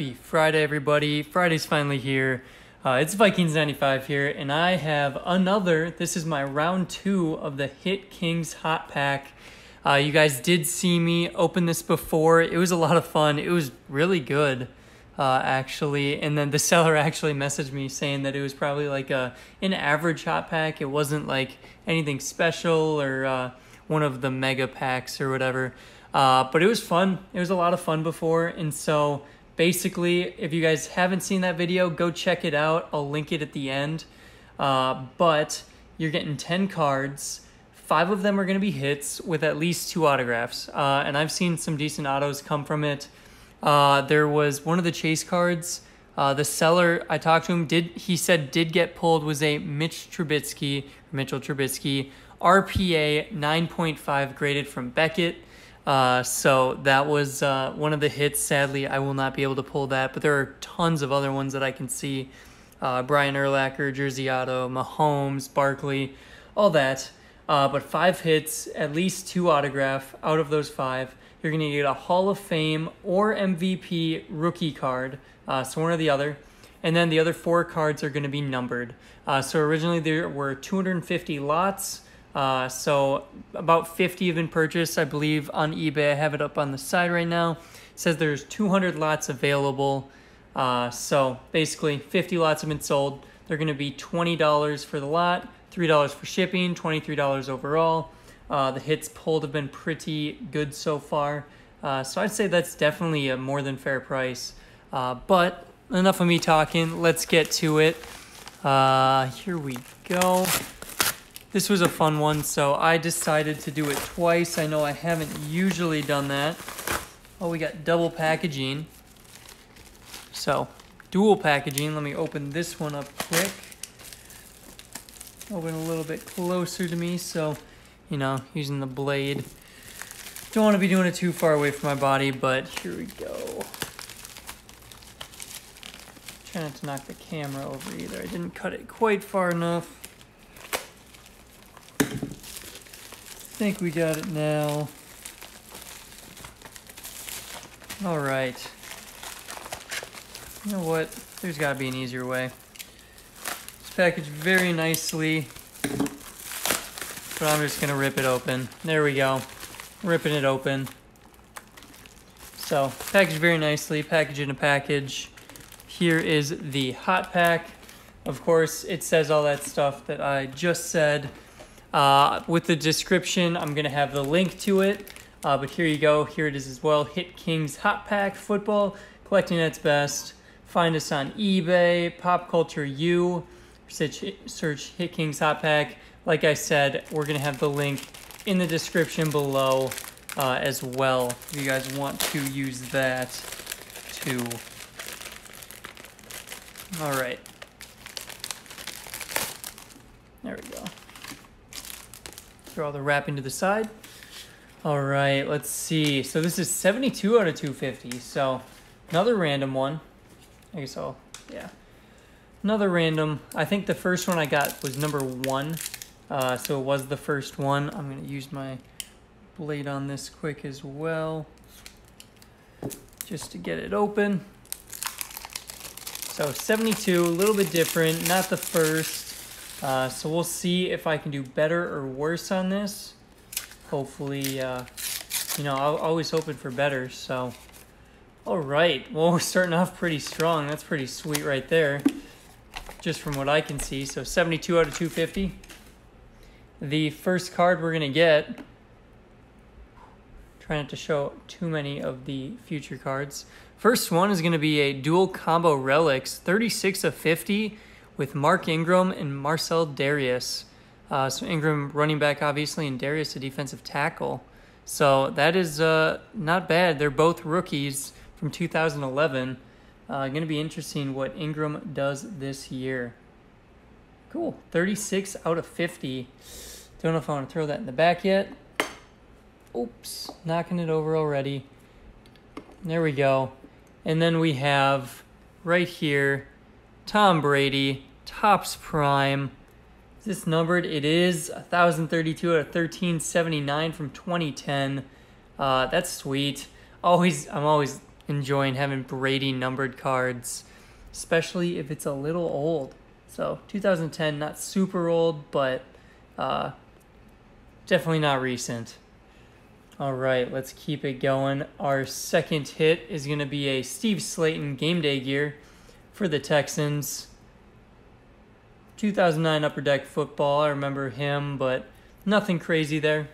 Happy Friday, everybody. Friday's finally here. Uh, it's Vikings95 here, and I have another. This is my round two of the Hit Kings Hot Pack. Uh, you guys did see me open this before. It was a lot of fun. It was really good, uh, actually. And then the seller actually messaged me saying that it was probably like a an average hot pack. It wasn't like anything special or uh, one of the mega packs or whatever. Uh, but it was fun. It was a lot of fun before. And so basically, if you guys haven't seen that video, go check it out. I'll link it at the end. Uh, but you're getting 10 cards. Five of them are going to be hits with at least two autographs. Uh, and I've seen some decent autos come from it. Uh, there was one of the chase cards. Uh, the seller, I talked to him, did he said did get pulled was a Mitch Trubisky, Mitchell Trubisky, RPA 9.5 graded from Beckett. Uh, so that was uh, one of the hits. Sadly, I will not be able to pull that, but there are tons of other ones that I can see. Uh, Brian Urlacher, Jersey Auto, Mahomes, Barkley, all that. Uh, but five hits, at least two autograph out of those five. You're going to get a Hall of Fame or MVP rookie card, uh, so one or the other. And then the other four cards are going to be numbered. Uh, so originally there were 250 lots. Uh, so about 50 have been purchased, I believe, on eBay. I have it up on the side right now. It says there's 200 lots available. Uh, so basically, 50 lots have been sold. They're going to be $20 for the lot, $3 for shipping, $23 overall. Uh, the hits pulled have been pretty good so far. Uh, so I'd say that's definitely a more than fair price. Uh, but enough of me talking. Let's get to it. Uh, here we go. This was a fun one, so I decided to do it twice. I know I haven't usually done that. Oh, we got double packaging. So, dual packaging. Let me open this one up quick. Open a little bit closer to me, so, you know, using the blade. Don't want to be doing it too far away from my body, but here we go. Trying not to knock the camera over either. I didn't cut it quite far enough. Think we got it now. All right. You know what? There's got to be an easier way. It's packaged very nicely, but I'm just going to rip it open. There we go. Ripping it open. So, packaged very nicely, package in a package. Here is the hot pack. Of course, it says all that stuff that I just said. Uh, with the description, I'm going to have the link to it. Uh, but here you go. Here it is as well. Hit Kings Hot Pack Football, collecting at its best. Find us on eBay, Pop Culture U. Search, search Hit Kings Hot Pack. Like I said, we're going to have the link in the description below uh, as well. If you guys want to use that too. All right. There we go. Throw all the wrapping to the side. All right, let's see. So this is 72 out of 250. So another random one. I guess I'll, yeah. Another random. I think the first one I got was number one. Uh, so it was the first one. I'm going to use my blade on this quick as well. Just to get it open. So 72, a little bit different. Not the first. Uh, so we'll see if I can do better or worse on this. Hopefully, uh, you know, I'm always hoping for better, so. All right, well, we're starting off pretty strong. That's pretty sweet right there, just from what I can see. So 72 out of 250. The first card we're going to get, try not to show too many of the future cards. First one is going to be a dual combo relics, 36 of 50 with Mark Ingram and Marcell Dareus. Uh, so Ingram running back, obviously, and Dareus a defensive tackle. So that is uh, not bad. They're both rookies from 2011. Uh, going to be interesting what Ingram does this year. Cool. 36 out of 50. Don't know if I want to throw that in the back yet. Oops. Knocking it over already. There we go. And then we have right here Tom Brady Topps Prime. Is this numbered? It is 1032 out of 1379 from 2010. Uh, that's sweet. Always, I'm always enjoying having Brady numbered cards, especially if it's a little old. So 2010, not super old, but uh, definitely not recent. All right, let's keep it going. Our second hit is going to be a Steve Slaton game day gear for the Texans. 2009 Upper Deck football, I remember him, but nothing crazy there.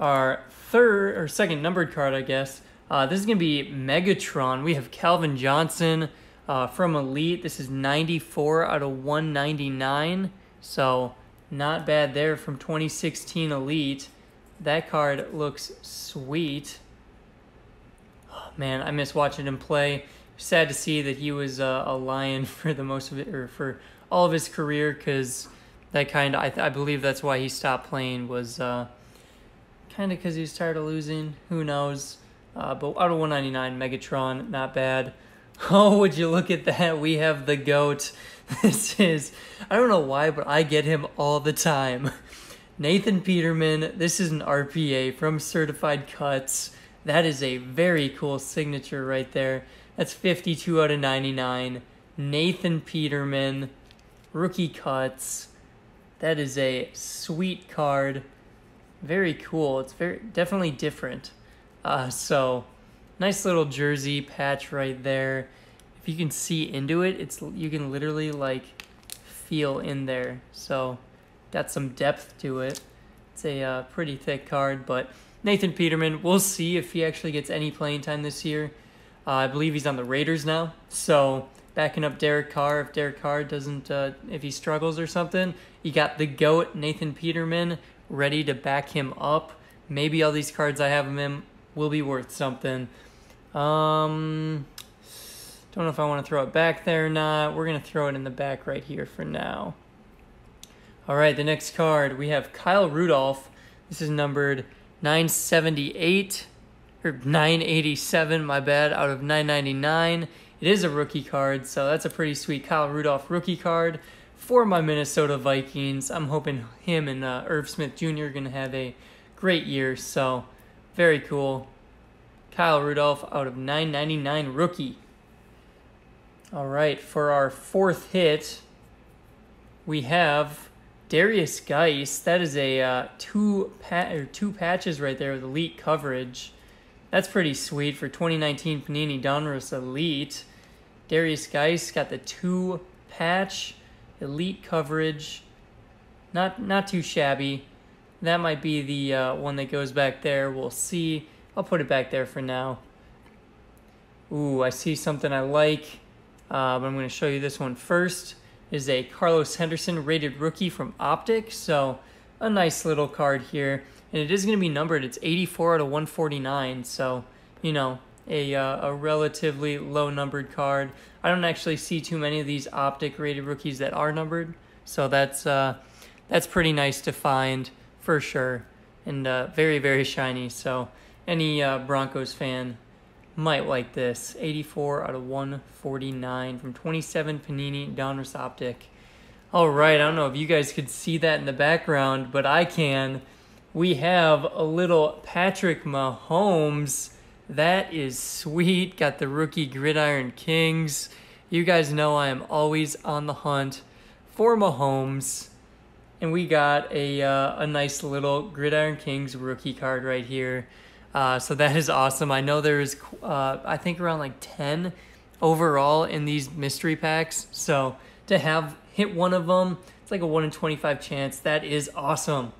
Our third or second numbered card, I guess. Uh, this is going to be Megatron. We have Calvin Johnson uh, from Elite. This is 94 out of 199. So not bad there from 2016 Elite. That card looks sweet. Oh, man, I miss watching him play. Sad to see that he was uh, a Lion for the most of it, or for all of his career, because that kind of, I, I believe that's why he stopped playing, was uh, kind of because he was tired of losing. Who knows? Uh, but out of 199, Megatron, not bad. Oh, would you look at that? We have the GOAT. This is, I don't know why, but I get him all the time. Nathan Peterman, this is an RPA from Certified Cuts. That is a very cool signature right there. That's 52 out of 99. Nathan Peterman, rookie cuts. That is a sweet card. Very cool. It's very definitely different. Uh, so nice little jersey patch right there. If you can see into it, it's you can literally like feel in there. So got some depth to it. It's a uh, pretty thick card, but Nathan Peterman, we'll see if he actually gets any playing time this year. Uh, I believe he's on the Raiders now, so backing up Derek Carr. If Derek Carr doesn't, uh, if he struggles or something, you got the goat Nathan Peterman ready to back him up. Maybe all these cards I have him will be worth something. Um, don't know if I want to throw it back there or not. We're gonna throw it in the back right here for now. All right, the next card we have Kyle Rudolph. This is numbered 978 or 987, my bad, out of 999. It is a rookie card, so that's a pretty sweet Kyle Rudolph rookie card for my Minnesota Vikings. I'm hoping him and uh, Irv Smith Jr. are going to have a great year, so very cool. Kyle Rudolph out of 999 rookie. All right, for our fourth hit, we have Derrius Guice, that is a uh, two pa- or two patches right there with elite coverage. That's pretty sweet for 2019 Panini Donruss Elite. Derrius Guice got the two patch elite coverage. Not not too shabby. That might be the uh, one that goes back there. We'll see. I'll put it back there for now. Ooh, I see something I like. Uh, but I'm going to show you this one first is a Carlos Henderson rated rookie from Optic. So a nice little card here. And it is going to be numbered. It's 84 out of 149. So, you know, a, uh, a relatively low numbered card. I don't actually see too many of these Optic rated rookies that are numbered. So that's, uh, that's pretty nice to find for sure. And uh, very, very shiny. So any uh, Broncos fan might like this. 84 out of 149 from 27 Panini Donruss Optic. All right, I don't know if you guys could see that in the background, but I can. We have a little Patrick Mahomes. That is sweet. Got the rookie Gridiron Kings. You guys know I am always on the hunt for Mahomes. And we got a, uh, a nice little Gridiron Kings rookie card right here. Uh, so that is awesome. I know there's, uh, I think around like 10 overall in these mystery packs. So to have hit one of them, it's like a 1 in 25 chance. That is awesome.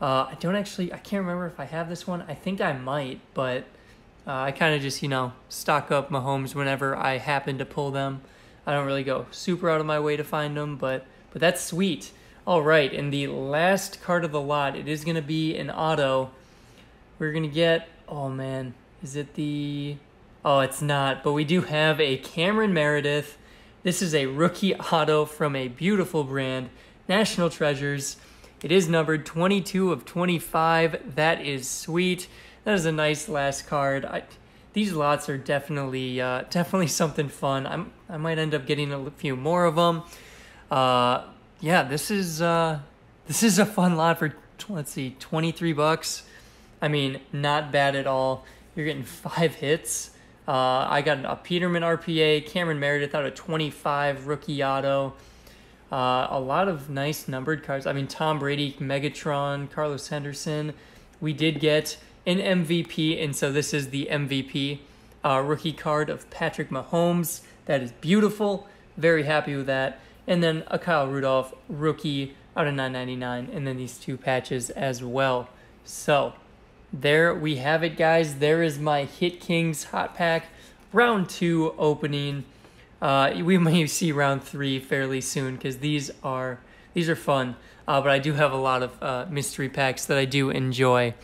Uh, I don't actually, I can't remember if I have this one. I think I might, but uh, I kind of just, you know, stock up Mahomes whenever I happen to pull them. I don't really go super out of my way to find them, but but that's sweet. All right, and the last card of the lot, it is going to be an auto we're gonna get, oh man, is it the, oh it's not, but we do have a Cameron Meredith. This is a rookie auto from a beautiful brand, National Treasures. It is numbered 22 of 25. That is sweet. That is a nice last card. I, these lots are definitely uh, definitely something fun. I'm I might end up getting a few more of them. Uh, yeah, this is uh, this is a fun lot for let's see, 23 bucks. I mean, not bad at all. you're getting five hits. Uh, I got a Peterman RPA, Cameron Meredith out of 25, rookie auto. Uh, a lot of nice numbered cards. I mean, Tom Brady, Megatron, Carlos Henderson. We did get an MVP, and so this is the MVP uh, rookie card of Patrick Mahomes. That is beautiful. Very happy with that. And then a Kyle Rudolph rookie out of 9.99, and then these two patches as well. So there we have it, guys. There is my Hit Kings hot pack round two opening. Uh, we may see round three fairly soon because these are these are fun. Uh, but I do have a lot of uh, mystery packs that I do enjoy.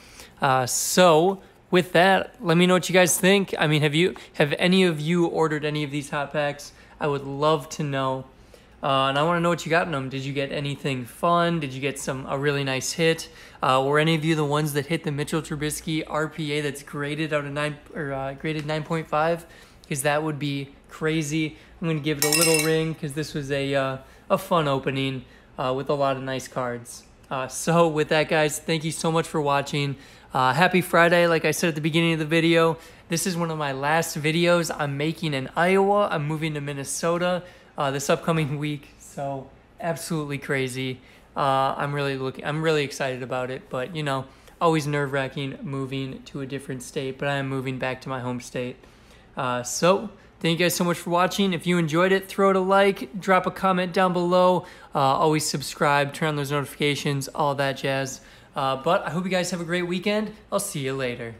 Uh, so with that, let me know what you guys think. I mean, have you have any of you ordered any of these hot packs? I would love to know. Uh, and I want to know what you got in them. Did you get anything fun? Did you get some a really nice hit? Uh, were any of you the ones that hit the Mitchell Trubisky RPA that's graded out of nine or uh, graded 9.5? Because that would be crazy. I'm gonna give it a little ring because this was a uh, a fun opening uh, with a lot of nice cards. Uh, so with that, guys, thank you so much for watching. happy Friday, like I said at the beginning of the video. This is one of my last videos I'm making in Iowa. I'm moving to Minnesota uh, this upcoming week. So absolutely crazy. Uh, I'm really looking. I'm really excited about it. But you know, always nerve wracking moving to a different state. But I am moving back to my home state. Uh, so thank you guys so much for watching. If you enjoyed it, throw it a like, drop a comment down below. Uh, always subscribe, turn on those notifications, all that jazz. Uh, but I hope you guys have a great weekend. I'll see you later.